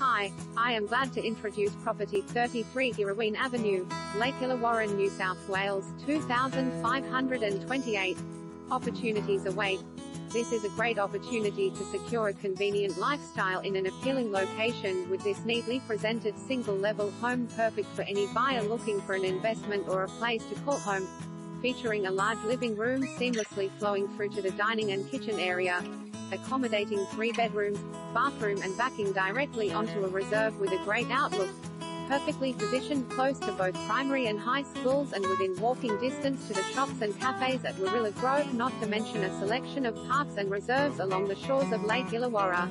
Hi, I am glad to introduce property 33 Girraween Avenue, Lake Illawarra, New South Wales, 2528. Opportunities await. This is a great opportunity to secure a convenient lifestyle in an appealing location with this neatly presented single-level home perfect for any buyer looking for an investment or a place to call home. Featuring a large living room seamlessly flowing through to the dining and kitchen area, accommodating three bedrooms, bathroom and backing directly onto a reserve with a great outlook. Perfectly positioned close to both primary and high schools and within walking distance to the shops and cafes at Warilla Grove not to mention a selection of parks and reserves along the shores of Lake Illawarra.